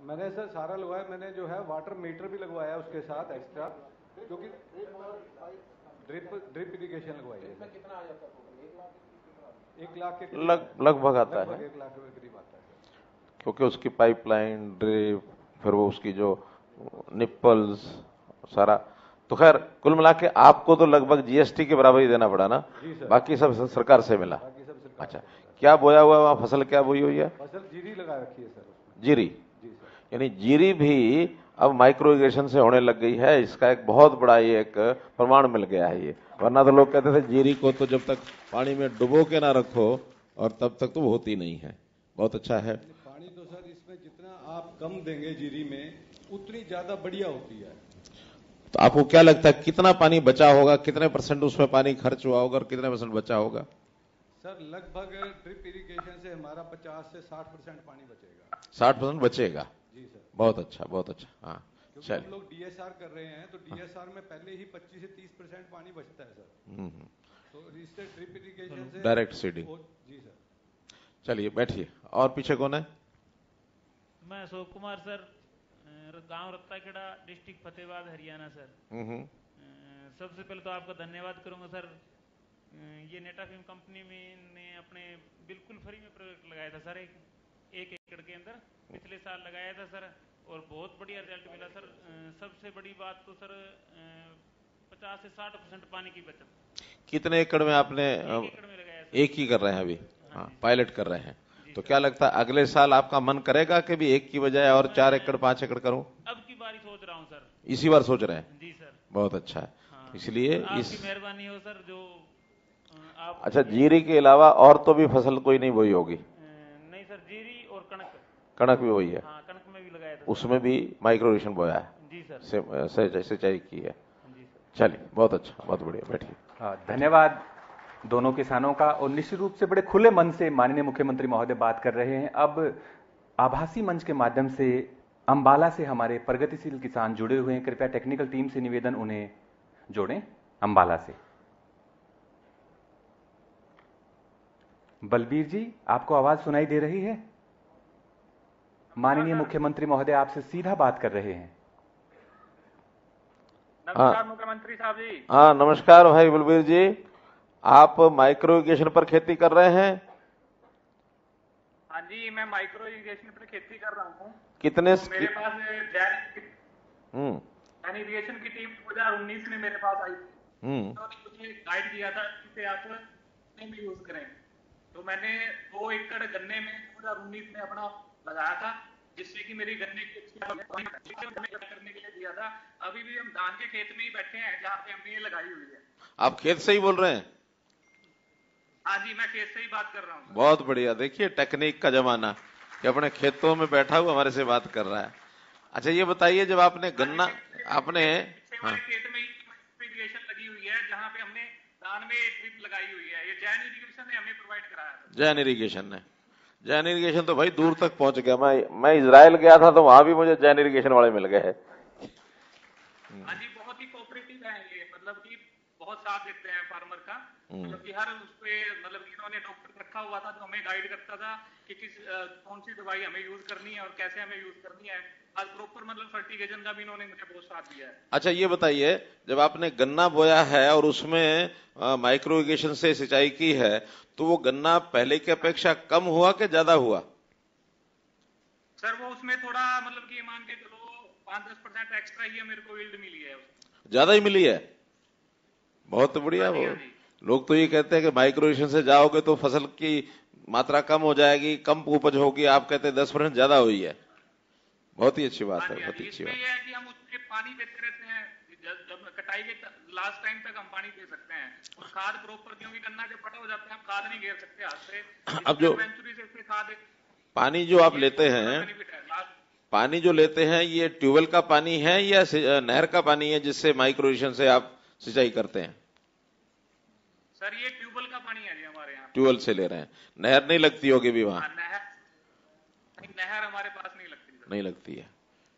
मैंने सर सारा लगवाया मैंने जो है वाटर मीटर भी लगवाया उसके साथ एक्स्ट्रा क्योंकि ड्रिप ड्रिप इरिगेशन लगवाई है। कितना आ जाता है एक लाख के लग लगभग आता है। एक लाख के करीब आता है। क्योंकि उसकी पाइपलाइन ड्रिप फिर वो उसकी जो निप्पल्स सारा। तो खैर कुल मिला के आपको तो लगभग जीएसटी के बराबर ही देना पड़ा ना? बाकी सब सरकार से मिला। बाकी सब सरकार अच्छा क्या बोया हुआ है वहाँ? फ़सल क्या बोई हुई है? फ़सल जीरी लगा रखी है सर। जीरी? यानी जीरी भी अब माइक्रो इरिगेशन से होने लग गई है इसका एक बहुत बड़ा ये एक प्रमाण मिल गया है ये। वरना तो लोग कहते थे जीरी को तो जब तक पानी में डुबो के ना रखो और तब तक तो वो होती नहीं है। बहुत अच्छा है। पानी तो सर इसमें जितना आप कम देंगे जीरी में उतनी ज़्यादा बढ़िया होती है। तो आपको क्या लगता है कितना पानी बचा होगा कितने परसेंट उसमें पानी खर्च हुआ होगा और कितने परसेंट बचा होगा? सर लगभग ड्रिप इरिगेशन से हमारा 50 से 60 परसेंट पानी बचेगा। साठ परसेंट बचेगा। बहुत अच्छा बहुत अच्छा। हाँ क्योंकि हम लोग डीएसआर कर रहे हैं तो डीएसआर में पहले ही 25 से 30 परसेंट पानी बचता है सर। हम्म, हम्म। तो ड्रिप इरिगेशन से डायरेक्ट सीडिंग जी सर। चलिए बैठिए। और पीछे कौन है? मैं अशोक कुमार सर। गाँव रत्ताखेड़ा डिस्ट्रिक्ट फतेहाबाद हरियाणा सर। हम्म, सबसे पहले तो आपका धन्यवाद करूँगा सर। ये नेटाफिम कंपनी में ने अपने बिल्कुल फ्री में प्रोजेक्ट लगाया था सर। एक एक एकड़ के अंदर पिछले साल लगाया था सर। और बहुत बढ़िया रिज़ल्ट मिला सर। सबसे बड़ी बात तो सर पचास से साठ परसेंट पानी की बचत। कितने एकड़ में आपने एक एकड़ में लगाया सर। एक ही कर रहे हैं अभी? हाँ पायलट कर रहे हैं। तो क्या लगता है अगले साल आपका मन करेगा कि भी एक की बजाय और चार एकड़ पाँच एकड़ करूँ? अब की बारी सोच रहा हूँ सर। इसी बार सोच रहे हैं? जी सर। बहुत अच्छा है। हाँ। इसलिए इस मेहरबानी हो सर जो आप अच्छा जीरी के अलावा और तो भी फ़सल कोई नहीं बोई होगी? नहीं सर जीरी और कणक। कणक भी वही है। हाँ उसमें भी माइक्रोवेशन बोया है। जी सर। से- से- सिंचाई की है। चलिए बहुत अच्छा बहुत बढ़िया बैठिए। हाँ, धन्यवाद दोनों किसानों का और निश्चित रूप से बड़े खुले मन से माननीय मुख्यमंत्री महोदय बात कर रहे हैं। अब आभासी मंच के माध्यम से अंबाला से हमारे प्रगतिशील किसान जुड़े हुए हैं। कृपया टेक्निकल टीम से निवेदन उन्हें जोड़ें अंबाला से। बलबीर जी आपको आवाज़ सुनाई दे रही है? माननीय मुख्यमंत्री महोदय आपसे सीधा बात कर रहे हैं। नमस्कार मुख्यमंत्री साहब जी। हाँ नमस्कार भाई बलबीर जी। आप माइक्रो इरिगेशन पर खेती कर रहे हैं? हाँ जी मैं माइक्रो इरिगेशन पर खेती कर रहा हूँ। कितने तो मेरे पास हम्म। इरिगेशन की टीम 2019 में मेरे पास आई। थी हम्म। तो मुझे गाइड किया था इसे आप यूज़ करें तो मैंने दो एकड़ गन्ने में 2019 में अपना लगाया था जिससे कि मेरी गन्ने करने के लिए दिया था। अभी भी हम धान के खेत में ही बैठे हैं जहाँ पे हमने ये लगाई हुई है। आप खेत से ही बोल रहे हैं? हाँ जी मैं खेत से ही बात कर रहा हूँ बहुत बढ़िया। देखिए टेक्निक का जमाना कि अपने खेतों में बैठा हुआ हमारे से बात कर रहा है। अच्छा ये बताइए जब आपने गन्ना आपने हाँ। खेत में लगी हुई है जहाँ पे हमने धान में ड्रिप लगाई हुई है। ये जैन इरिगेशन ने हमें प्रोवाइड कराया जैन इरिगेशन ने। जैन इरीगेशन तो भाई दूर तक पहुँच गया। मैं मैं इसराइल गया था तो वहाँ भी मुझे जैन इरीगेशन वाले मिल गए हाँ। बहुत ही कोऑपरेटिव है ये। मतलब कि बहुत साथ देते हैं फार्मर का। हम्म। मतलब कि हर उस पे मतलब इन्होंने डॉक्टर रखा हुआ था जो हमें गाइड करता था कि किस कौन सी दवाई हमें यूज़ करनी है और कैसे हमें यूज़ करनी है। आज प्रॉपर मतलब फर्टिगेशन का भी इन्होंने मुझे बहुत साथ दिया है। अच्छा ये बताइए जब आपने गन्ना बोया है और उसमें माइक्रो इरिगेशन से सिंचाई की है तो वो गन्ना पहले की अपेक्षा कम हुआ कि ज़्यादा हुआ? सर वो उसमें थोड़ा मतलब कि मान के चलो पाँच दस परसेंट एक्स्ट्रा ही है मेरे को यील्ड मिली है ज़्यादा ही मिली है? बहुत बढ़िया वो हाँ। लोग तो ये कहते हैं कि माइक्रो इरिगेशन से जाओगे तो फ़सल की मात्रा कम हो जाएगी कम उपज होगी आप कहते हैं दस परसेंट ज़्यादा हुई है। बहुत ही अच्छी बात हाँ बहुत ही अच्छी बात। है कि हम उसके पानी देते रहते हैं जब कटाई के लास्ट टाइम तक हम पानी दे सकते हैं। और खाद प्रॉपर क्योंकि गन्ना जब फटा हो जाता है हम खाद नहीं घेर सकते हाथ से। अब जो- सेंचुरी से खाद पानी जो आप लेते हैं पानी जो लेते हैं ये ट्यूबवेल का पानी है या नहर का पानी है जिससे माइक्रो इरिगेशन से आप सिंचाई करते हैं? सर ये ट्यूबवेल का पानी है जी हमारे यहाँ। ट्यूबवेल से ले रहे हैं। नहर नहीं लगती होगी भी वहाँ? हाँ, नहर नहर हमारे पास नहीं लगती। नहीं लगती है।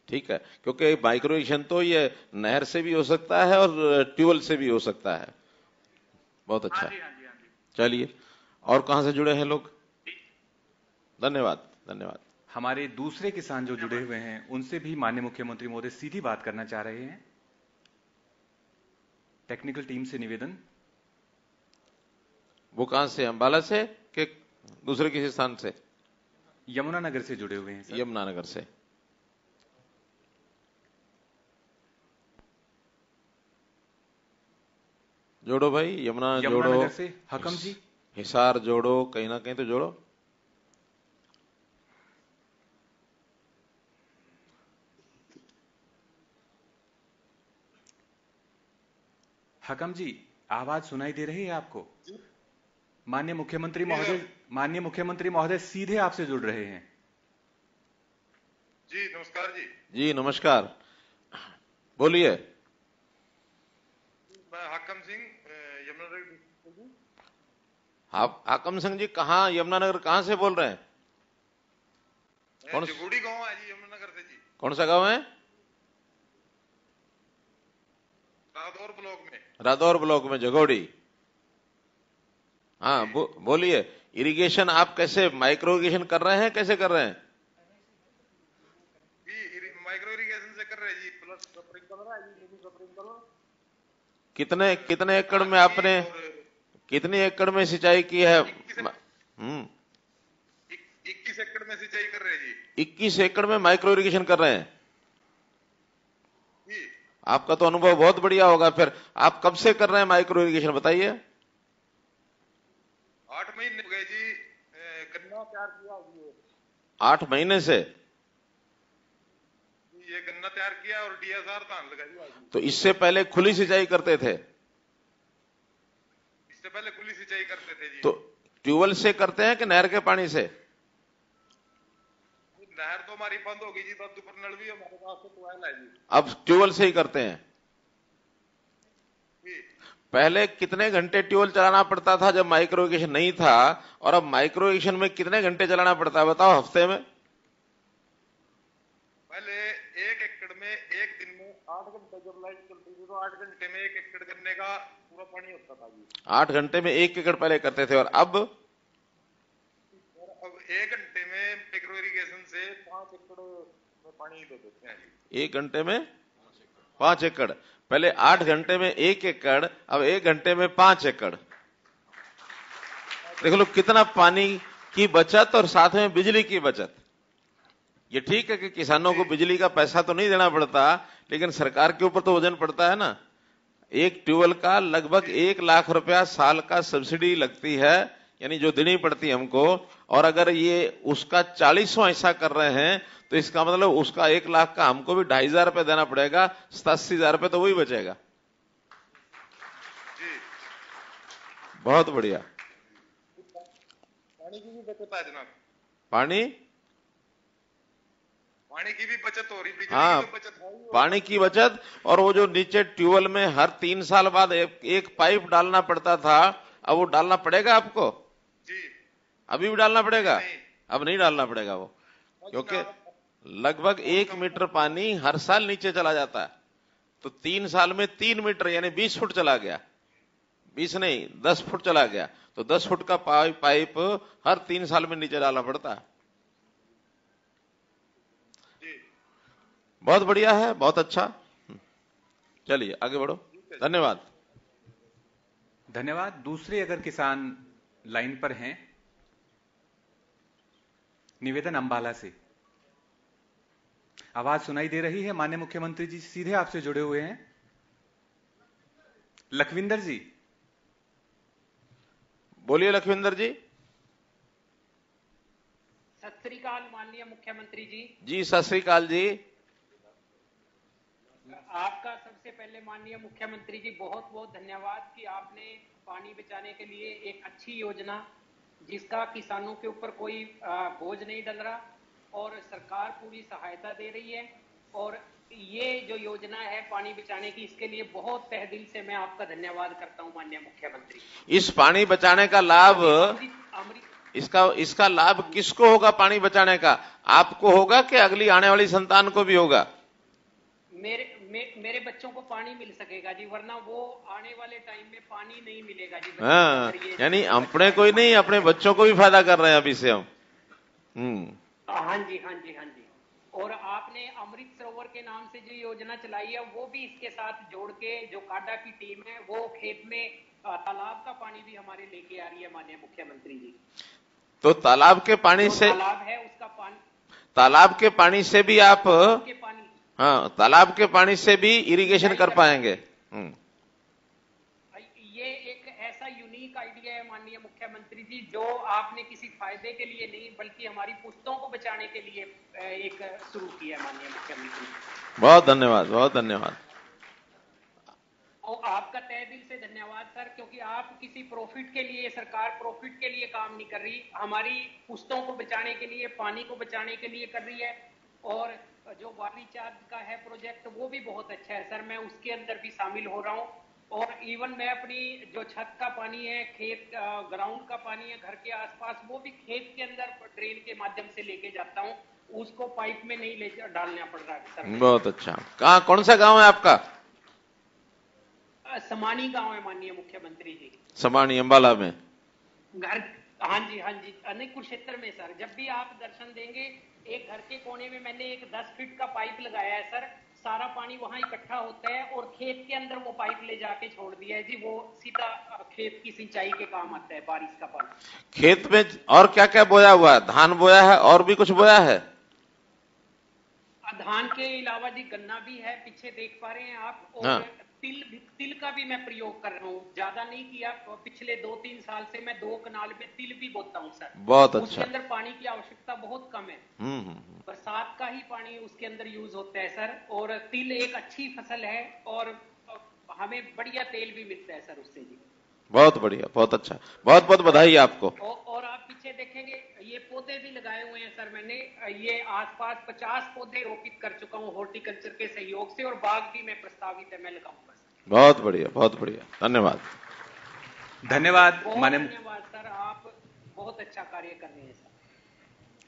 ठीक है क्योंकि माइक्रो इरिगेशन तो ये नहर से भी हो सकता है और ट्यूबवेल से भी हो सकता है। बहुत अच्छा। हाँ है जी जी जी। चलिए और कहाँ से जुड़े हैं लोग? धन्यवाद धन्यवाद। हमारे दूसरे किसान जो जुड़े हुए हैं उनसे भी माननीय मुख्यमंत्री महोदय सीधी बात करना चाह रहे हैं। टेक्निकल टीम से निवेदन। वो कहाँ से अंबाला से कि दूसरे किसी स्थान से? यमुनानगर से जुड़े हुए हैं सर। यमुनानगर से। जोड़ो भाई यमुना जोड़ो। से? हकम जी? हिसार जोड़ो कहीं ना कहीं तो जोड़ो। हकम जी आवाज़ सुनाई दे रही है आपको? माननीय मुख्यमंत्री महोदय माननीय मुख्यमंत्री महोदय सीधे आपसे जुड़ रहे हैं। जी नमस्कार जी। जी नमस्कार। बोलिए। मैं हाकम सिंह यमुनानगर आप हाकम सिंह जी कहाँ यमुनानगर कहाँ से बोल रहे हैं? कौन- जगूड़ी गाँव है जी यमुनानगर से जी। कौन सा गाँव है? रादौर ब्लॉक में। रादौर ब्लॉक में जगोड़ी। हाँ बो, बोलिए इरिगेशन आप कैसे माइक्रो इरिगेशन कर रहे हैं कैसे कर रहे हैं? जी माइक्रो इरिगेशन से कर रहे हैं जी। प्लस है कितने कितने एकड़ में आपने कितनी एकड़ में सिंचाई की है? हम्म। इक्कीस एकड़ में सिंचाई कर रहे हैं जी। इक्कीस एकड़ में माइक्रो इरिगेशन कर रहे हैं? आपका तो अनुभव बहुत बढ़िया होगा फिर आप कब से कर रहे हैं माइक्रो इरिगेशन बताइए। महीने हो गए जी गन्ना तैयार किया आठ महीने से? ये गन्ना तैयार किया और डीएसआर धान लगा तो इससे पहले खुली सिंचाई करते थे? इससे पहले खुली सिंचाई करते थे जी। तो ट्यूबवेल से करते हैं कि नहर के पानी से? नहर तो हमारी बंद हो गई जी ऊपर नल भी हमारे पास तो ट्यूबवेल है जी। अब ट्यूबवेल से ही करते हैं। पहले कितने घंटे ट्यूबवेल चलाना पड़ता था जब माइक्रो इरिगेशन नहीं था? और अब माइक्रो इरिगेशन में कितने घंटे चलाना पड़ता है बताओ हफ़्ते में? पहले एक एकड़ में एक दिन में आठ घंटे जब लाइट चलती थी तो आठ घंटे में एक एकड़ गन्ने का पूरा पानी होता था जी। आठ घंटे में एक एकड़ पहले करते थे और अब? अब एक घंटे में माइक्रो इरिगेशन से पाँच एकड़ में पानी दे देते हैं एक घंटे में? पाँच एकड़। पहले आठ घंटे में एक एकड़, अब एक घंटे में पाँच एकड़। देख लो कितना पानी की बचत और साथ में बिजली की बचत। ये ठीक है कि किसानों को बिजली का पैसा तो नहीं देना पड़ता, लेकिन सरकार के ऊपर तो वज़न पड़ता है ना। एक ट्यूबवेल का लगभग एक लाख रुपया साल का सब्सिडी लगती है, यानी जो देनी पड़ती है हमको और अगर ये उसका चालीसवां ऐसा कर रहे हैं तो इसका मतलब उसका एक लाख का हमको भी ढाई हज़ार रुपये देना पड़ेगा सतासी हज़ार रुपये तो वही बचेगा। जी। बहुत बढ़िया। पानी की भी बचत है जनाब। पानी? पानी की भी बचत हो रही हाँ बचत पानी की बचत और वो जो नीचे ट्यूबवेल में हर तीन साल बाद एक, एक पाइप डालना पड़ता था अब वो डालना पड़ेगा आपको? अभी भी डालना पड़ेगा? अब नहीं डालना पड़ेगा वो। क्योंकि लगभग एक मीटर पानी हर साल नीचे चला जाता है। तो तीन साल में तीन मीटर यानी बीस फुट चला गया। बीस नहीं दस फुट चला गया। तो दस फुट का पाइप पाइप हर तीन साल में नीचे डालना पड़ता है। बहुत बढ़िया है बहुत अच्छा। चलिए आगे बढ़ो। धन्यवाद। धन्यवाद। दूसरे अगर किसान लाइन पर हैं निवेदन अंबाला से। आवाज़ सुनाई दे रही है माननीय मुख्यमंत्री जी सीधे आपसे जुड़े हुए हैं। लखविंदर जी। बोलिए लखविंदर जी। सत श्री माननीय मुख्यमंत्री जी। जी सत श्रीकाल जी। आपका सबसे पहले माननीय मुख्यमंत्री जी बहुत बहुत धन्यवाद कि आपने पानी बचाने के लिए एक अच्छी योजना जिसका किसानों के ऊपर कोई बोझ नहीं डल रहा और सरकार पूरी सहायता दे रही है। और ये जो योजना है पानी बचाने की इसके लिए बहुत तह दिल से मैं आपका धन्यवाद करता हूँ माननीय मुख्यमंत्री। इस पानी बचाने का लाभ इसका इसका लाभ किसको होगा पानी बचाने का? आपको होगा कि अगली आने वाली संतान को भी होगा? मेरे मे, मेरे बच्चों को पानी मिल सकेगा जी वरना वो आने वाले टाइम में पानी नहीं मिलेगा जी हाँ यानी अपने कोई नहीं अपने बच्चों को भी फ़ायदा कर रहे हैं अभी से हम। हम्म। हाँ जी हाँ जी हाँ जी। और आपने अमृत सरोवर के नाम से जो योजना चलाई है वो भी इसके साथ जोड़ के जो काडा की टीम है वो खेत में तालाब का पानी भी हमारे लेके आ रही है माननीय मुख्यमंत्री जी। तो तालाब के पानी जो से तालाब है उसका पानी तालाब के पानी से भी आप के हाँ तालाब के पानी से भी इरिगेशन कर पाएँगे। हम्म, ये एक ऐसा यूनिक आइडिया है माननीय मुख्यमंत्री जी जो आपने किसी फ़ायदे के लिए नहीं बल्कि हमारी पुश्तों को बचाने के लिए एक शुरू किया है माननीय मुख्यमंत्री बहुत धन्यवाद बहुत धन्यवाद। और आपका तय दिल से धन्यवाद सर क्योंकि आप किसी प्रॉफिट के लिए सरकार प्रॉफिट के लिए काम नहीं कर रही हमारी पुश्तों को बचाने के लिए पानी को बचाने के लिए कर रही है और जो चार्ज का है प्रोजेक्ट वो भी बहुत अच्छा है। सर मैं उसके अंदर भी शामिल हो रहा हूँ। और इवन मैं अपनी जो छत का पानी है खेत ग्राउंड का पानी है घर के आसपास वो भी खेत के अंदर ड्रेन के माध्यम से लेके जाता हूँ। उसको पाइप में नहीं ले डालना पड़ रहा है सर। बहुत अच्छा। कहा कौन सा गाँव है आपका? समानी गाँव है माननीय मुख्यमंत्री जी। समानी अम्बाला में। घर हाँ जी हाँ जी। अनेक कुरुक्षेत्र में सर। जब भी आप दर्शन देंगे एक घर के कोने में मैंने एक 10 फीट का पाइप लगाया है, सर। सारा पानी वहाँ इकट्ठा होता है और खेत के अंदर वो पाइप ले जाके छोड़ दिया है। जी, वो सीधा खेत की सिंचाई के काम आता है, बारिश का पानी। खेत में और क्या क्या बोया हुआ है? धान बोया है और भी कुछ बोया है? धान के अलावा जी गन्ना भी है पीछे देख पा रहे हैं आप और हाँ। तिल तिल का भी मैं प्रयोग कर रहा हूँ। ज़्यादा नहीं किया पिछले दो तीन साल से मैं दो कनाल में तिल भी बोता हूँ सर। बहुत अच्छा। उसके अंदर पानी की आवश्यकता बहुत कम है। हम्म हम्म, हम्म। बरसात का ही पानी उसके अंदर यूज़ होता है सर और तिल एक अच्छी फ़सल है और हमें बढ़िया तेल भी मिलता है सर उससे जी। बहुत बढ़िया बहुत अच्छा। बहुत बहुत बधाई आपको। और आप पीछे देखेंगे ये पौधे भी लगाए हुए हैं सर मैंने। ये आसपास 50 पौधे रोपित कर चुका हूँ हॉर्टिकल्चर के सहयोग से और बाग भी मैं प्रस्तावित है मैं लगाऊँगा बहुत बढ़िया बहुत बढ़िया। धन्यवाद। धन्यवाद धन्यवाद सर आप बहुत अच्छा कार्य कर रहे हैं सर।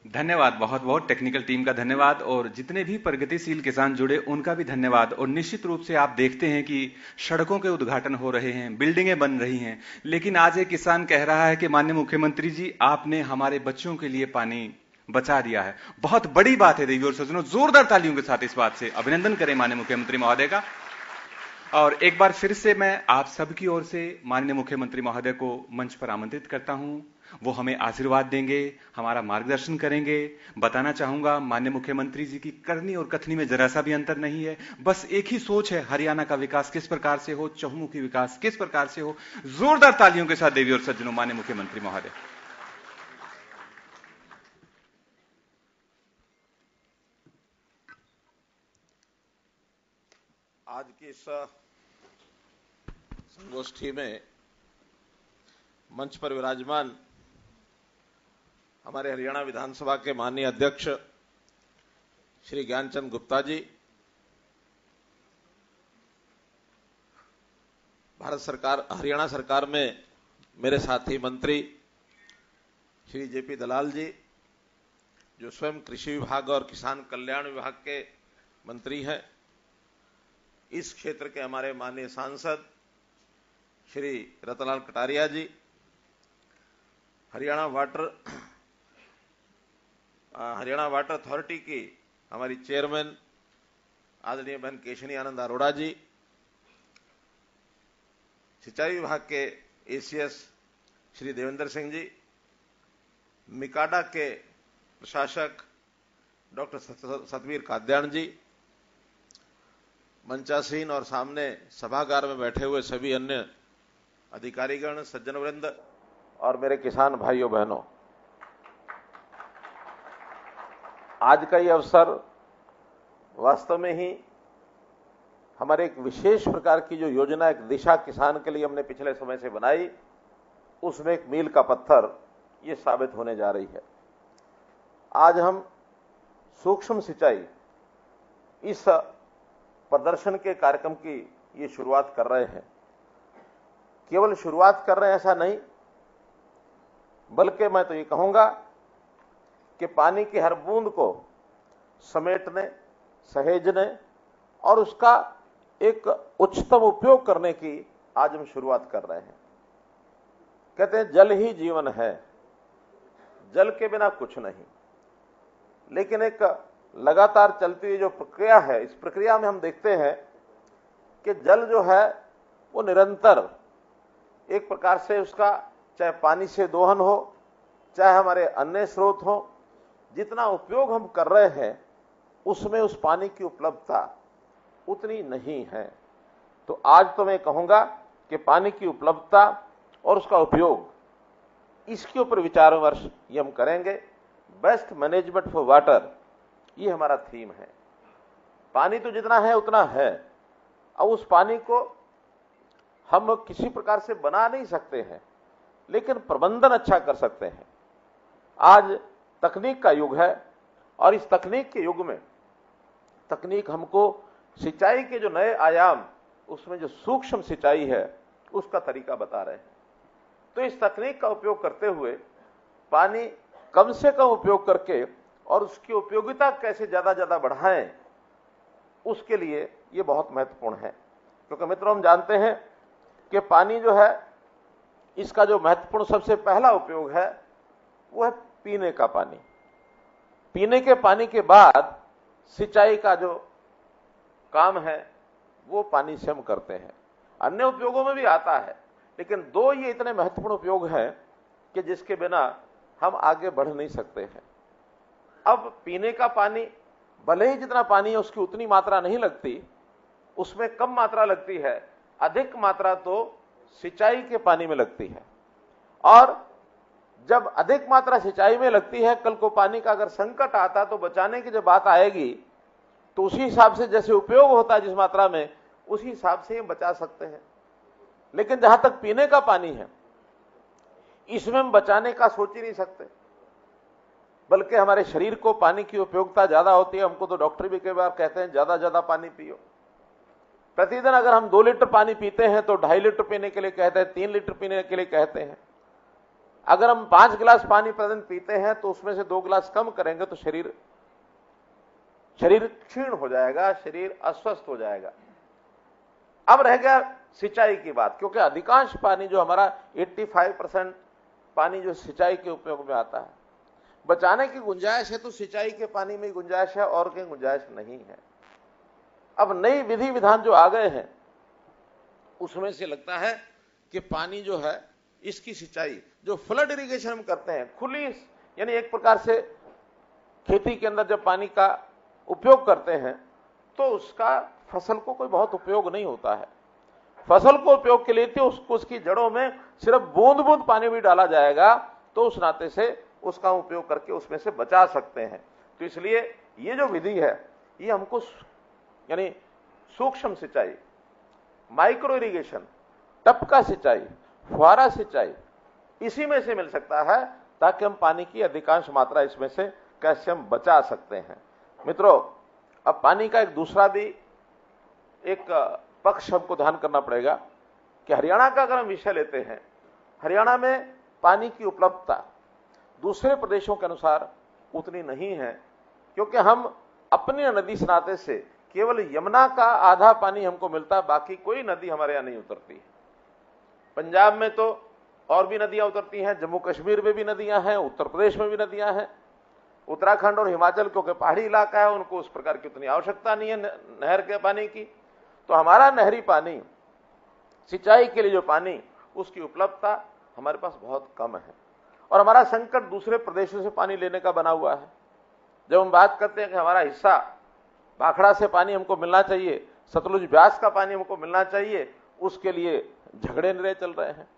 धन्यवाद, बहुत बहुत टेक्निकल टीम का धन्यवाद और जितने भी प्रगतिशील किसान जुड़े, उनका भी धन्यवाद और निश्चित रूप से आप देखते हैं कि सड़कों के उद्घाटन हो रहे हैं बिल्डिंगें बन रही हैं। लेकिन आज एक किसान कह रहा है कि माननीय मुख्यमंत्री जी, आपने हमारे बच्चों के लिए पानी बचा दिया है। बहुत बड़ी बात है, देवी और सज्जनों, जोरदार तालियों के साथ इस बात से अभिनंदन करें माननीय मुख्यमंत्री महोदय का। और एक बार फिर से मैं आप सबकी ओर से माननीय मुख्यमंत्री महोदय को मंच पर आमंत्रित करता हूँ। वो हमें आशीर्वाद देंगे, हमारा मार्गदर्शन करेंगे। बताना चाहूँगा, माननीय मुख्यमंत्री जी की करनी और कथनी में जरा सा भी अंतर नहीं है। बस एक ही सोच है, हरियाणा का विकास किस प्रकार से हो, चहुमुखी विकास किस प्रकार से हो, जोरदार तालियों के साथ देवी और सज्जनों, माननीय मुख्यमंत्री महोदय। आज की इस संगोष्ठी में मंच पर विराजमान हमारे हरियाणा विधानसभा के माननीय अध्यक्ष श्री ज्ञानचंद गुप्ता जी, भारत सरकार, हरियाणा सरकार में मेरे साथी मंत्री श्री जेपी दलाल जी, जो स्वयं कृषि विभाग और किसान कल्याण विभाग के मंत्री हैं, इस क्षेत्र के हमारे माननीय सांसद Shri Ratanlal Kataria ji, Haryana water Haryana water authority की हमारी चेयरमैन आदरणीय बहन केशनी आनंद अरोड़ा जी, सिंचाई विभाग के एसीएस श्री देवेंद्र सिंह जी, मिकाडा के प्रशासक डॉक्टर सतवीर काद्याण जी, मंचासीन और सामने सभागार में बैठे हुए सभी अन्य अधिकारीगण, सज्जन वृंद और मेरे किसान भाइयों, बहनों आज का ये अवसर वास्तव में ही हमारे एक विशेष प्रकार की जो योजना, एक दिशा किसान के लिए हमने पिछले समय से बनाई, उसमें एक मील का पत्थर ये साबित होने जा रही है। आज हम सूक्ष्म सिंचाई इस प्रदर्शन के कार्यक्रम की ये शुरुआत कर रहे हैं। केवल शुरुआत कर रहे हैं ऐसा नहीं, बल्कि मैं तो ये कहूँगा कि पानी की हर बूंद को समेटने, सहेजने और उसका एक उच्चतम उपयोग करने की आज हम शुरुआत कर रहे हैं। कहते हैं, जल ही जीवन है। जल के बिना कुछ नहीं। लेकिन एक लगातार चलती हुई जो प्रक्रिया है, इस प्रक्रिया में हम देखते हैं कि जल जो है, वो निरंतर एक प्रकार से उसका, चाहे पानी से दोहन हो, चाहे हमारे अन्य स्रोत हो जितना उपयोग हम कर रहे हैं, उसमें उस पानी की उपलब्धता उतनी नहीं है। तो आज तो मैं कहूँगा कि पानी की उपलब्धता और उसका उपयोग, इसके ऊपर विचार विमर्श ये हम करेंगे। बेस्ट मैनेजमेंट फॉर वाटर ये हमारा थीम है। पानी तो जितना है, उतना है। अब उस पानी को हम किसी प्रकार से बना नहीं सकते हैं, लेकिन प्रबंधन अच्छा कर सकते हैं। आज तकनीक का युग है और इस तकनीक के युग में तकनीक हमको सिंचाई के जो नए आयाम, उसमें जो सूक्ष्म सिंचाई है, उसका तरीका बता रहे हैं। तो इस तकनीक का उपयोग करते हुए पानी कम से कम उपयोग करके और उसकी उपयोगिता कैसे ज़्यादा ज़्यादा बढ़ाएँ, उसके लिए ये बहुत महत्वपूर्ण है। क्योंकि मित्रों, हम जानते हैं कि पानी जो है, इसका जो महत्वपूर्ण सबसे पहला उपयोग है, वो है पीने का पानी। पीने के पानी के बाद सिंचाई का जो काम है, वो पानी से हम करते हैं। अन्य उपयोगों में भी आता है, लेकिन दो ये इतने महत्वपूर्ण उपयोग हैं कि जिसके बिना हम आगे बढ़ नहीं सकते हैं। अब पीने का पानी, भले ही जितना पानी है, उसकी उतनी मात्रा नहीं लगती, उसमें कम मात्रा लगती है, अधिक मात्रा तो सिंचाई के पानी में लगती है। और जब अधिक मात्रा सिंचाई में लगती है, कल को पानी का अगर संकट आता तो बचाने की जब बात आएगी तो उसी हिसाब से जैसे उपयोग होता है जिस मात्रा में, उसी हिसाब से हम बचा सकते हैं। लेकिन जहाँ तक पीने का पानी है, इसमें हम बचाने का सोच ही नहीं सकते। बल्कि हमारे शरीर को पानी की उपयोगिता ज़्यादा होती है, हमको तो डॉक्टर भी कई बार कहते हैं, ज़्यादा ज़्यादा पानी पियो। प्रतिदिन अगर हम दो लीटर पानी पीते हैं तो ढाई लीटर पीने के लिए कहते हैं, तीन लीटर पीने के लिए कहते हैं। अगर हम पाँच गिलास पानी प्रतिदिन पीते हैं तो उसमें से दो गिलास कम करेंगे तो शरीर शरीर क्षीण हो जाएगा, शरीर अस्वस्थ हो जाएगा। अब रह गया सिंचाई की बात, क्योंकि अधिकांश पानी जो हमारा 85 परसेंट पानी जो सिंचाई के उपयोग में आता है। बचाने की गुंजाइश है तो सिंचाई के पानी में गुंजाइश है, और कहीं गुंजाइश नहीं है। अब नई विधि विधान जो आ गए हैं, उसमें से लगता है कि पानी जो है इसकी सिंचाई, जो फ्लड इरिगेशन हम करते हैं, खुली यानी एक प्रकार से खेती के अंदर जब पानी का उपयोग करते हैं तो उसका फ़सल को कोई बहुत उपयोग नहीं होता है। फ़सल को उपयोग के लिए तो उसको उसकी जड़ों में सिर्फ़ बूंद बूंद पानी भी डाला जाएगा तो उस नाते से उसका उपयोग करके उसमें से बचा सकते हैं। तो इसलिए ये जो विधि है, ये हमको यानी सूक्ष्म सिंचाई, माइक्रो इरिगेशन, टपका सिंचाई फुहारा सिंचाई इसी में से मिल सकता है, ताकि हम पानी की अधिकांश मात्रा इसमें से कैसे हम बचा सकते हैं। मित्रों, अब पानी का एक दूसरा भी एक पक्ष हमको ध्यान करना पड़ेगा कि हरियाणा का अगर हम विषय लेते हैं, हरियाणा में पानी की उपलब्धता दूसरे प्रदेशों के अनुसार उतनी नहीं है, क्योंकि हम अपनी नदी से नाते से केवल यमुना का आधा पानी हमको मिलता बाकी कोई नदी हमारे यहाँ नहीं उतरती पंजाब में तो और भी नदियाँ उतरती हैं, जम्मू कश्मीर में भी नदियाँ हैं, उत्तर प्रदेश में भी नदियाँ हैं। उत्तराखंड और हिमाचल, क्योंकि पहाड़ी इलाका है, उनको उस प्रकार की उतनी आवश्यकता नहीं है नहर के पानी की। तो हमारा नहरी पानी, सिंचाई के लिए जो पानी, उसकी उपलब्धता हमारे पास बहुत कम है। और हमारा संकट दूसरे प्रदेशों से पानी लेने का बना हुआ है। जब हम बात करते हैं कि हमारा हिस्सा भाखड़ा से पानी हमको मिलना चाहिए, सतलुज ब्यास का पानी हमको मिलना चाहिए, उसके लिए झगड़े निरे चल रहे हैं।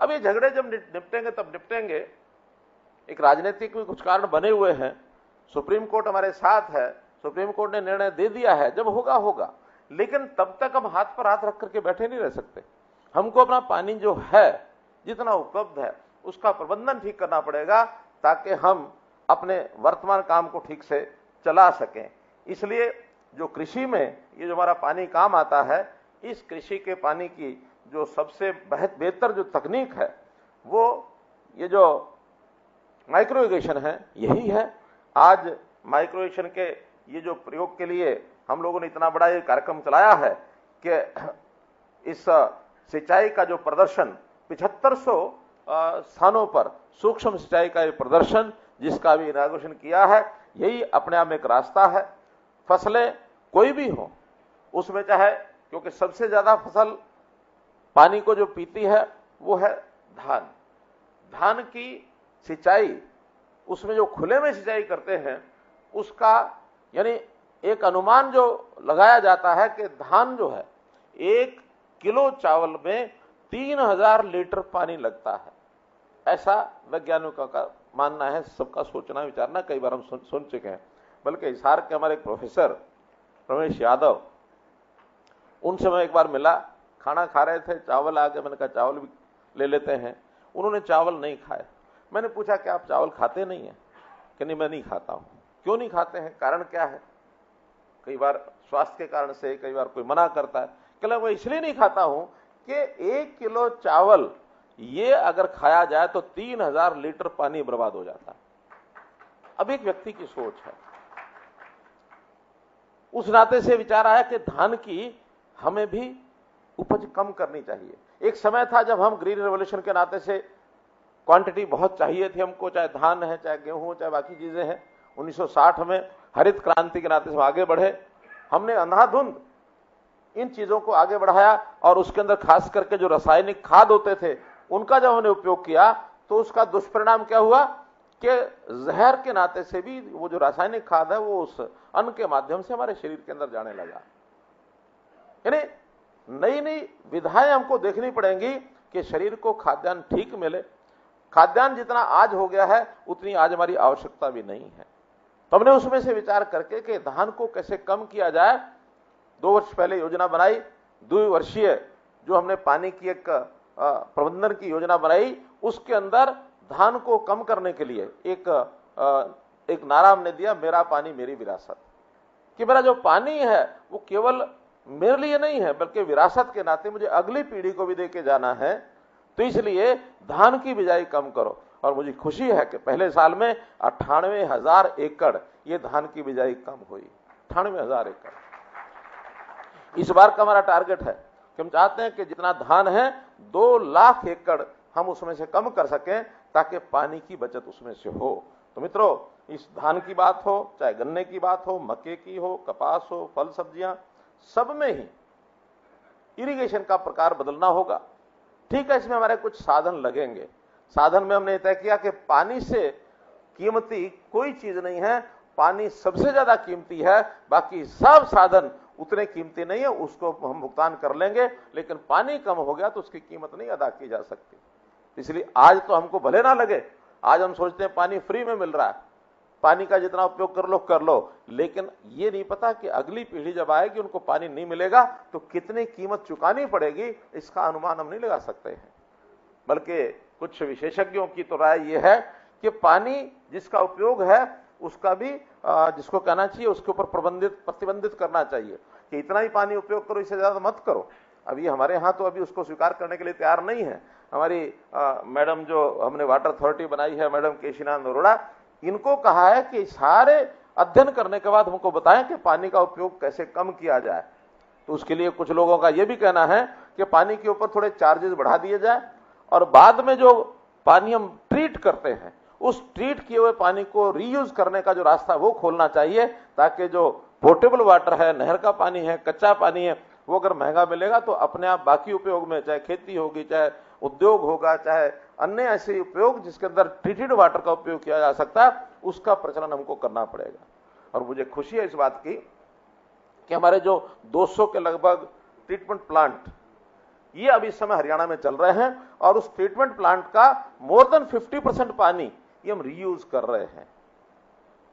अब ये झगड़े जब निपटेंगे, तब निपटेंगे। एक राजनीतिक भी कुछ कारण बने हुए हैं। सुप्रीम कोर्ट हमारे साथ है। सुप्रीम कोर्ट ने निर्णय दे दिया है। जब होगा होगा। लेकिन तब तक हम हाथ पर हाथ रख करके बैठे नहीं रह सकते। हमको अपना पानी जो है, जितना उपलब्ध है, उसका प्रबंधन ठीक करना पड़ेगा ताकि हम अपने वर्तमान काम को ठीक से चला सकें। इसलिए जो कृषि में ये जो हमारा पानी काम आता है, इस कृषि के पानी की जो सबसे बेहतर जो तकनीक है, वो ये जो माइक्रोइगेशन है, यही है। आज माइक्रोइगेशन के ये जो प्रयोग के लिए हम लोगों ने इतना बड़ा ये कार्यक्रम चलाया है कि इस सिंचाई का जो प्रदर्शन, पिछहत्तर स्थानों पर सूक्ष्म सिंचाई का ये प्रदर्शन, जिसका भी इनाग्रेशन किया है, यही अपने आप में एक रास्ता है। फ़सलें कोई भी हो, उसमें चाहे, क्योंकि सबसे ज़्यादा फ़सल पानी को जो पीती है वो है धान। धान की सिंचाई उसमें जो खुले में सिंचाई करते हैं उसका यानी एक अनुमान जो लगाया जाता है कि धान जो है एक किलो चावल में तीन हज़ार लीटर पानी लगता है। ऐसा वैज्ञानिकों का मानना है सबका सोचना विचारना कई बार हम सुन, सुन चुके हैं। बल्कि हिसार के हमारे एक प्रोफेसर रमेश यादव उनसे मैं एक बार मिला। खाना खा रहे थे, चावल आ गए मैंने कहा, चावल भी ले लेते हैं। उन्होंने चावल नहीं खाए। मैंने पूछा कि आप चावल खाते नहीं है? कि नहीं, मैं नहीं खाता हूँ। क्यों नहीं खाते हैं? कारण क्या है? कई बार स्वास्थ्य के कारण से, कई बार कोई मना करता है। कहला मैं इसलिए नहीं खाता हूँ कि एक किलो चावल, ये अगर खाया जाए तो तीन हज़ार लीटर पानी बर्बाद हो जाता अब एक व्यक्ति की सोच है। उस नाते से विचार आया कि धान की हमें भी उपज कम करनी चाहिए। एक समय था जब हम ग्रीन रेवोल्यूशन के नाते से क्वांटिटी बहुत चाहिए थी हमको, चाहे धान है, चाहे गेहूँ चाहे बाकी चीज़ें हैं। 1960 में हरित क्रांति के नाते से आगे बढ़े। हमने अंधाधुंध इन चीज़ों को आगे बढ़ाया और उसके अंदर खास करके जो रासायनिक खाद होते थे, उनका जब हमने उपयोग किया तो उसका दुष्परिणाम क्या हुआ कि जहर के नाते से भी वो जो रासायनिक खाद है, वो उस अन्न के माध्यम से हमारे शरीर के अंदर जाने लगा। यानी नई नई विधाएँ हमको देखनी पड़ेंगी कि शरीर को खाद्यान्न ठीक मिले। खाद्यान्न जितना आज हो गया है, उतनी आज हमारी आवश्यकता भी नहीं है। तो हमने उसमें से विचार करके कि धान को कैसे कम किया जाए, दो वर्ष पहले योजना बनाई, द्विवर्षीय जो हमने पानी की एक प्रबंधन की योजना बनाई, उसके अंदर धान को कम करने के लिए एक एक नारा हमने दिया, मेरा पानी मेरी विरासत। कि मेरा जो पानी है, वो केवल मेरे लिए नहीं है, बल्कि विरासत के नाते मुझे अगली पीढ़ी को भी देके जाना है तो इसलिए धान की बिजाई कम करो। और मुझे खुशी है कि पहले साल में अट्ठानवे हज़ार एकड़ ये धान की बिजाई कम हुई। अट्ठानवे हज़ार एकड़। इस बार का हमारा टारगेट है कि हम चाहते हैं कि जितना धान है, दो लाख एकड़ हम उसमें से कम कर सकें, ताकि पानी की बचत उसमें से हो। तो मित्रों, इस धान की बात हो, चाहे गन्ने की बात हो, मक्के की हो, कपास हो, फल सब्ज़ियाँ सब में ही इरिगेशन का प्रकार बदलना होगा। ठीक है, इसमें हमारे कुछ साधन लगेंगे। साधन में हमने तय किया कि पानी से कीमती कोई चीज़ नहीं है, पानी सबसे ज़्यादा कीमती है, बाकी सब साधन उतने कीमती नहीं है, उसको हम भुगतान कर लेंगे, लेकिन पानी कम हो गया तो उसकी कीमत नहीं अदा की जा सकती। इसलिए आज तो हमको भले ना लगे, आज हम सोचते हैं पानी फ्री में मिल रहा है। पानी का जितना उपयोग कर लो कर लो। लेकिन ये नहीं पता कि अगली पीढ़ी जब आएगी, उनको पानी नहीं मिलेगा तो कितनी कीमत चुकानी पड़ेगी, इसका अनुमान हम नहीं लगा सकते हैं। बल्कि कुछ विशेषज्ञों की तो राय यह है कि पानी जिसका उपयोग है, उसका भी जिसको कहना चाहिए, उसके ऊपर प्रबंधित, प्रतिबंधित करना चाहिए कि इतना ही पानी उपयोग करो, इससे ज़्यादा मत करो। अभी हमारे यहाँ तो अभी उसको स्वीकार करने के लिए तैयार नहीं है। हमारी मैडम जो हमने वाटर अथॉरिटी बनाई है, मैडम केशीनाथ अरोड़ा इनको कहा है कि सारे अध्ययन करने के बाद हमको बताएँ कि पानी का उपयोग कैसे कम किया जाए। तो उसके लिए कुछ लोगों का यह भी कहना है कि पानी के ऊपर थोड़े चार्जेस बढ़ा दिए जाए और बाद में जो पानी हम ट्रीट करते हैं, उस ट्रीट किए हुए पानी को रीयूज करने का जो रास्ता वो खोलना चाहिए ताकि जो पोर्टेबल वाटर है, नहर का पानी है, कच्चा पानी है, वो अगर महँगा मिलेगा तो अपने आप बाकी उपयोग में, चाहे खेती होगी, चाहे उद्योग होगा, चाहे अन्य ऐसे उपयोग जिसके अंदर ट्रीटेड वाटर का उपयोग किया जा सकता है, उसका प्रचलन हमको करना पड़ेगा। और मुझे खुशी है इस बात की कि हमारे जो 200 के लगभग ट्रीटमेंट प्लांट ये अभी इस समय हरियाणा में चल रहे हैं, और उस ट्रीटमेंट प्लांट का मोर देन 50 परसेंट पानी ये हम रीयूज कर रहे हैं।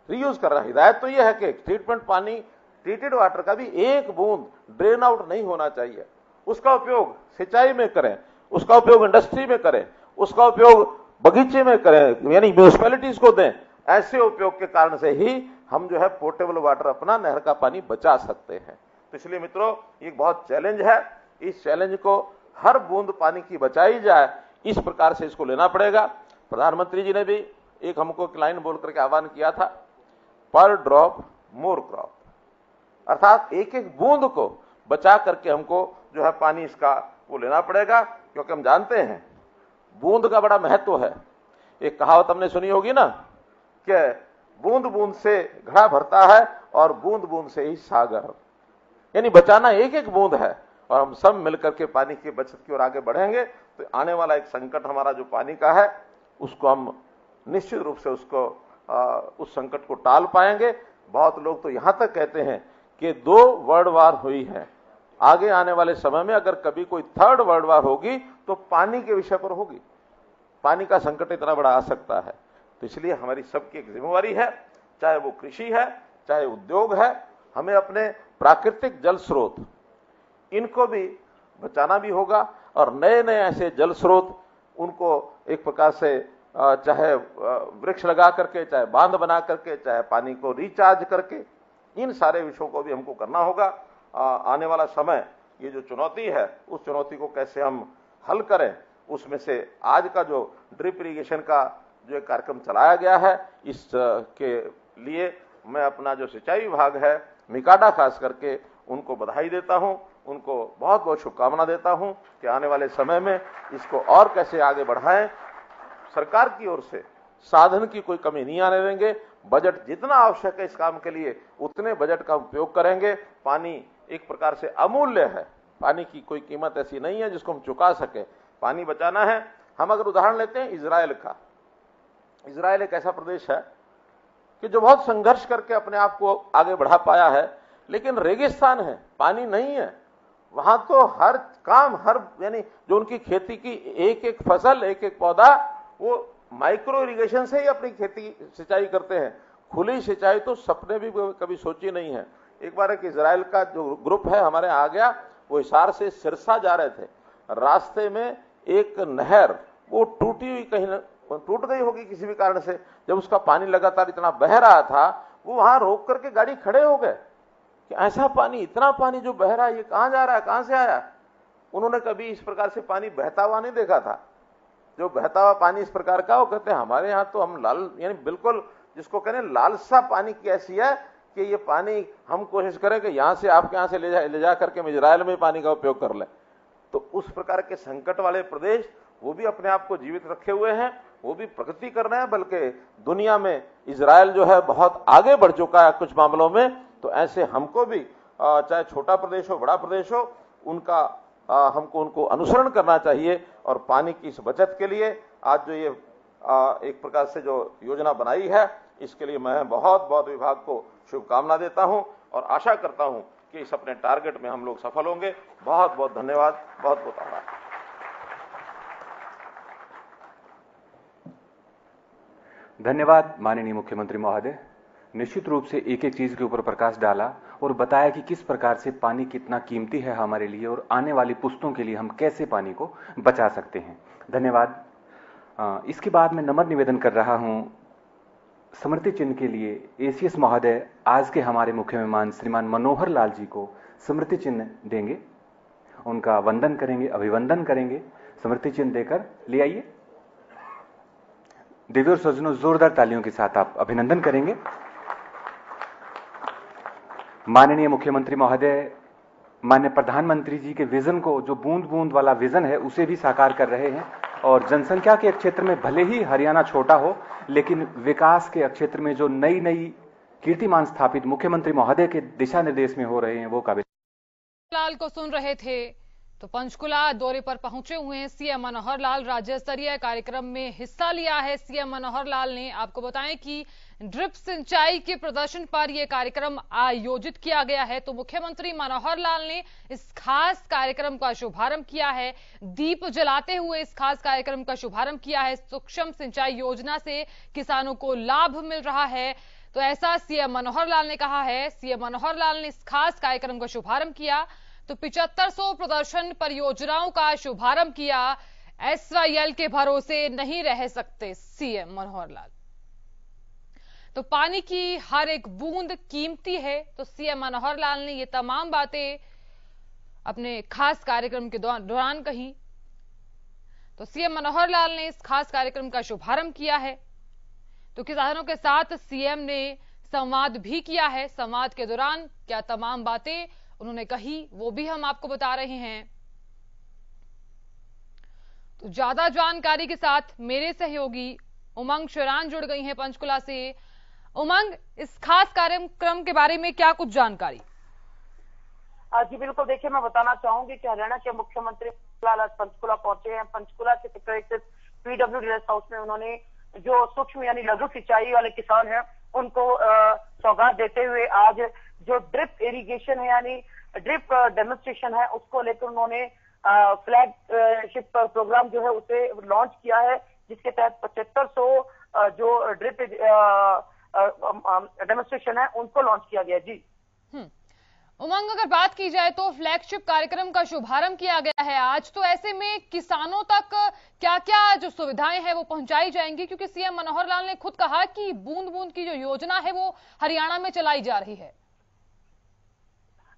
रीयूज कर रहे हैं। हिदायत तो ये है कि ट्रीटमेंट पानी ट्रीटेड वाटर का भी एक बूंद ड्रेन आउट नहीं होना चाहिए। उसका उपयोग सिंचाई में करें उसका उपयोग इंडस्ट्री में करें, उसका उपयोग बगीचे में करें, यानी म्यूनिसपैलिटीज को दें, ऐसे उपयोग के कारण से ही हम जो है पोर्टेबल वाटर अपना नहर का पानी बचा सकते हैं। तो इसलिए मित्रों, ये बहुत चैलेंज है। इस चैलेंज को हर बूंद पानी की बचाई जाए, इस प्रकार से इसको लेना पड़ेगा। प्रधानमंत्री जी ने भी एक हमको एक लाइन बोल करके आह्वान किया था पर ड्रॉप मोर क्रॉप अर्थात एक एक बूंद को बचा करके हमको जो है पानी इसका वो लेना पड़ेगा क्योंकि हम जानते हैं बूंद का बड़ा महत्व है। एक कहावत हमने सुनी होगी ना कि बूंद बूंद से घड़ा भरता है और बूंद बूंद से ही सागर। यानी बचाना एक एक बूंद है और हम सब मिलकर के पानी की बचत की ओर आगे बढ़ेंगे तो आने वाला एक संकट हमारा जो पानी का है उसको हम निश्चित रूप से उसको आ, उस संकट को टाल पाएँगे। बहुत लोग तो यहाँ तक कहते हैं कि दो वर्ल्ड वार हुई है। आगे आने वाले समय में अगर कभी कोई थर्ड वर्ल्ड वार होगी तो पानी के विषय पर होगी। पानी का संकट इतना बड़ा आ सकता है। तो इसलिए हमारी सबकी एक जिम्मेवारी है, चाहे वो कृषि है, चाहे उद्योग है, हमें अपने प्राकृतिक जल स्रोत, इनको भी बचाना भी होगा, और नए नए ऐसे जल स्रोत, उनको एक प्रकार से चाहे वृक्ष लगा करके, चाहे बाँध बना करके, चाहे पानी को रिचार्ज करके, इन सारे विषयों को भी हमको करना होगा। आने वाला समय, ये जो चुनौती है, उस चुनौती को कैसे हम हल करें, उसमें से आज का जो ड्रिप इरीगेशन का जो एक कार्यक्रम चलाया गया है, इस के लिए मैं अपना जो सिंचाई विभाग है, मिकाडा खास करके, उनको बधाई देता हूँ, उनको बहुत बहुत शुभकामना देता हूँ कि आने वाले समय में इसको और कैसे आगे बढ़ाएँ। सरकार की ओर से साधन की कोई कमी नहीं आने देंगे बजट जितना आवश्यक है इस काम के लिए, उतने बजट का उपयोग करेंगे। पानी एक प्रकार से अमूल्य है। पानी की कोई कीमत ऐसी नहीं है जिसको हम चुका सके। पानी बचाना है। हम अगर उदाहरण लेते हैं इसराइल का। इसराइल एक ऐसा प्रदेश है कि जो बहुत संघर्ष करके अपने आप को आगे बढ़ा पाया है, लेकिन रेगिस्तान है, पानी नहीं है। वहाँ तो हर काम, हर, यानी जो उनकी खेती की एक एक फ़सल एक एक पौधा, वो माइक्रो इरिगेशन से ही अपनी खेती, सिंचाई करते हैं। खुली सिंचाई तो सपने भी कभी सोची नहीं है। एक बार एक इसराइल का जो ग्रुप है, हमारे आ गया, वो हिसार से सिरसा जा रहे थे। रास्ते में एक नहर, वो टूटी हुई कहीं टूट गई होगी किसी भी कारण से। जब उसका पानी लगातार इतना बह रहा था, वो वहाँ रोक करके गाड़ी खड़े हो गए। कि ऐसा पानी, इतना पानी जो बह रहा है, ये कहाँ जा रहा है, कहाँ से आया? उन्होंने कभी इस प्रकार से पानी बहता हुआ नहीं देखा था। जो बहता हुआ पानी इस प्रकार का, वो कहते हैं, हमारे यहाँ तो हम लाल, यानी बिल्कुल जिसको कहने लालसा पानी की ऐसी है कि ये पानी हम कोशिश करें कि यहाँ से आपके यहाँ से ले जा ले जा करके इजराइल में पानी का उपयोग कर ले। तो उस प्रकार के संकट वाले प्रदेश, वो भी अपने आप को जीवित रखे हुए हैं, वो भी प्रगति कर रहे हैं, बल्कि दुनिया में इसराइल जो है बहुत आगे बढ़ चुका है कुछ मामलों में। तो ऐसे हमको भी चाहे छोटा प्रदेश हो, बड़ा प्रदेश हो, उनका हमको उनको अनुसरण करना चाहिए और पानी की इस बचत के लिए आज जो ये आ, एक प्रकार से जो योजना बनाई है इसके लिए मैं बहुत बहुत विभाग को शुभकामना देता हूँ और आशा करता हूँ कि इस अपने टारगेट में हम लोग सफल होंगे। बहुत बहुत धन्यवाद बहुत बहुत आभार। धन्यवाद माननीय मुख्यमंत्री महोदय। निश्चित रूप से एक एक चीज़ के ऊपर प्रकाश डाला और बताया कि किस प्रकार से पानी कितना कीमती है हमारे लिए और आने वाली पुस्तों के लिए हम कैसे पानी को बचा सकते हैं। धन्यवाद। इसके बाद मैं नम्र निवेदन कर रहा हूँ स्मृति चिन्ह के लिए एसीएस महोदय, आज के हमारे मुख्य मेहमान श्रीमान मनोहर लाल जी को स्मृति चिन्ह देंगे। उनका वंदन करेंगे, अभिवंदन करेंगे। स्मृति चिन्ह देकर ले आइए। दिव्य और सज्जनों, जोरदार तालियों के साथ आप अभिनंदन करेंगे। माननीय मुख्यमंत्री महोदय मान्य प्रधानमंत्री जी के विजन को, जो बूंद बूंद वाला विजन है, उसे भी साकार कर रहे हैं। और जनसंख्या के क्षेत्र में भले ही हरियाणा छोटा हो, लेकिन विकास के क्षेत्र में जो नई नई कीर्तिमान स्थापित मुख्यमंत्री महोदय के दिशा निर्देश में हो रहे हैं, वो काबिल लाल को सुन रहे थे तो पंचकुला दौरे पर पहुँचे हुए हैं सीएम मनोहर लाल। राज्य स्तरीय कार्यक्रम में हिस्सा लिया है सीएम मनोहर लाल ने। आपको बताएँ कि ड्रिप सिंचाई के प्रदर्शन पर यह कार्यक्रम आयोजित किया गया है। तो मुख्यमंत्री मनोहर लाल ने इस खास कार्यक्रम का शुभारंभ किया है। दीप जलाते हुए इस खास कार्यक्रम का शुभारंभ किया है। सूक्ष्म सिंचाई योजना से किसानों को लाभ मिल रहा है। तो ऐसा सीएम मनोहर लाल ने कहा है। सीएम मनोहर लाल ने इस खास कार्यक्रम का शुभारंभ किया। तो पिचहत्तर प्रदर्शन परियोजनाओं का शुभारंभ किया। एसवाईएल के भरोसे नहीं रह सकते सीएम मनोहर लाल। तो पानी की हर एक बूंद कीमती है। तो सीएम मनोहर लाल ने ये तमाम बातें अपने खास कार्यक्रम के दौरान कही। तो सीएम मनोहर लाल ने इस खास कार्यक्रम का शुभारंभ किया है। तो किसानों के साथ सीएम ने संवाद भी किया है? संवाद के दौरान क्या तमाम बातें उन्होंने कही, वो भी हम आपको बता रहे हैं। तो ज़्यादा जानकारी के साथ मेरे सहयोगी उमंग शरान जुड़ गई हैं पंचकुला से। उमंग, इस खास कार्यक्रम के बारे में क्या कुछ जानकारी? जी, बिल्कुल। देखिए, मैं बताना चाहूँगी कि हरियाणा के मुख्यमंत्री आज पंचकुला पहुँचे हैं। पंचकुला के सेक्रेटरी पीडब्ल्यू रेस्ट हाउस में उन्होंने जो सूक्ष्म यानी लघु सिंचाई वाले किसान हैं, उनको सौगात देते हुए आज जो ड्रिप इरिगेशन है यानी ड्रिप डेमोन्स्ट्रेशन है, उसको लेकर उन्होंने फ्लैगशिप प्रोग्राम जो है उसे लॉन्च किया है, जिसके तहत पचहत्तर सौ जो ड्रिप डेमोन्स्ट्रेशन है उनको लॉन्च किया गया जी। हम्म। उमंग अगर बात की जाए तो फ्लैगशिप कार्यक्रम का शुभारंभ किया गया है आज। तो ऐसे में किसानों तक क्या क्या जो सुविधाएँ हैं वो पहुंचाई जाएँगी? क्योंकि सीएम मनोहर लाल ने खुद कहा कि बूंद बूंद की जो योजना है वो हरियाणा में चलाई जा रही है।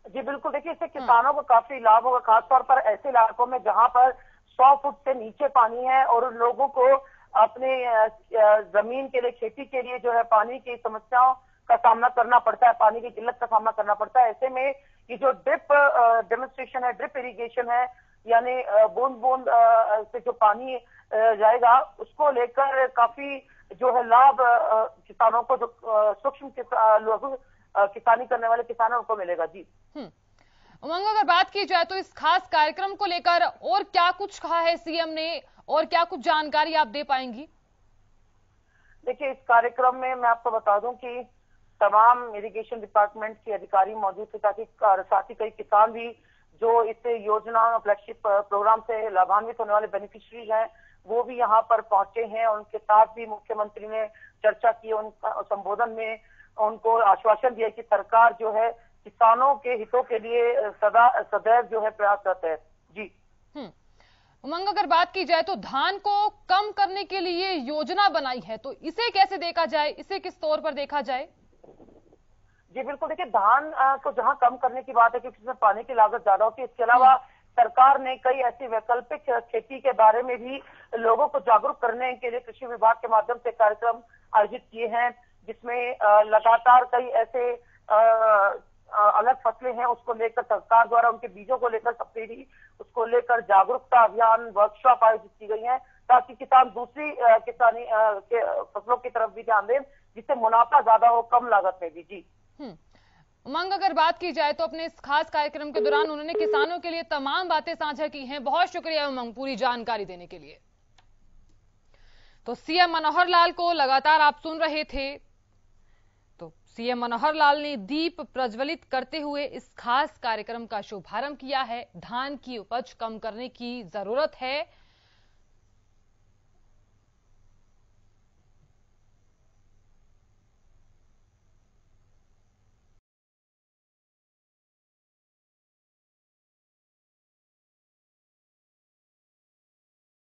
जी बिल्कुल। देखिए इससे किसानों को काफ़ी लाभ होगा खासतौर पर ऐसे इलाकों में जहाँ पर सौ फुट से नीचे पानी है और लोगों को अपने ज़मीन के लिए, खेती के लिए जो है पानी की समस्याओं का सामना करना पड़ता है, पानी की किल्लत का सामना करना पड़ता है। ऐसे में ये जो ड्रिप डेमोन्स्ट्रेशन है, ड्रिप इरिगेशन है, यानी बूंद बूंद से जो पानी जाएगा, उसको लेकर काफ़ी जो है लाभ किसानों को, जो सूक्ष्म लघु किसानी करने वाले किसानों को मिलेगा। जी। हम्म। उमंग, अगर बात की जाए तो इस खास कार्यक्रम को लेकर और क्या कुछ कहा है सीएम ने? और क्या कुछ जानकारी आप दे पाएँगी? देखिए इस कार्यक्रम में मैं आपको बता दूँ कि तमाम इरिगेशन डिपार्टमेंट के अधिकारी मौजूद थे ताकि साथ ही कई किसान भी जो इस योजना फ्लैगशिप प्रोग्राम से लाभान्वित होने वाले बेनिफिशरीज हैं वो भी यहाँ पर पहुँचे हैं। उनके साथ भी मुख्यमंत्री ने चर्चा की उनका संबोधन में उनको आश्वासन दिया कि सरकार जो है किसानों के हितों के लिए सदा सदैव जो है प्रयासरत है। जी। हम्म। उमंग अगर बात की जाए तो धान को कम करने के लिए योजना बनाई है तो इसे कैसे देखा जाए? इसे किस तौर पर देखा जाए? जी बिल्कुल। देखिए धान को जहाँ कम करने की बात है क्योंकि इसमें पानी की लागत ज़्यादा होती है इसके अलावा हम्म। सरकार ने कई ऐसी वैकल्पिक खेती के बारे में भी लोगों को जागरूक करने के लिए कृषि विभाग के माध्यम से कार्यक्रम आयोजित किए हैं जिसमें लगातार कई ऐसे अलग फ़सलें हैं, उसको लेकर सरकार द्वारा, उनके बीजों को लेकर सब्सिडी उसको लेकर जागरूकता अभियान वर्कशॉप आयोजित की गई है, ताकि किसान दूसरी किसानी के, फ़सलों की तरफ़ भी ध्यान दें, जिससे मुनाफा ज़्यादा हो, कम लागत में भी। जी। हम्म। उमंग अगर बात की जाए तो अपने इस खास कार्यक्रम के दौरान उन्होंने किसानों के लिए तमाम बातें साझा की हैं। बहुत शुक्रिया उमंग पूरी जानकारी देने के लिए। तो सीएम मनोहर लाल को लगातार आप सुन रहे थे सीएम मनोहर लाल ने दीप प्रज्वलित करते हुए इस खास कार्यक्रम का शुभारंभ किया है। धान की उपज कम करने की ज़रूरत है।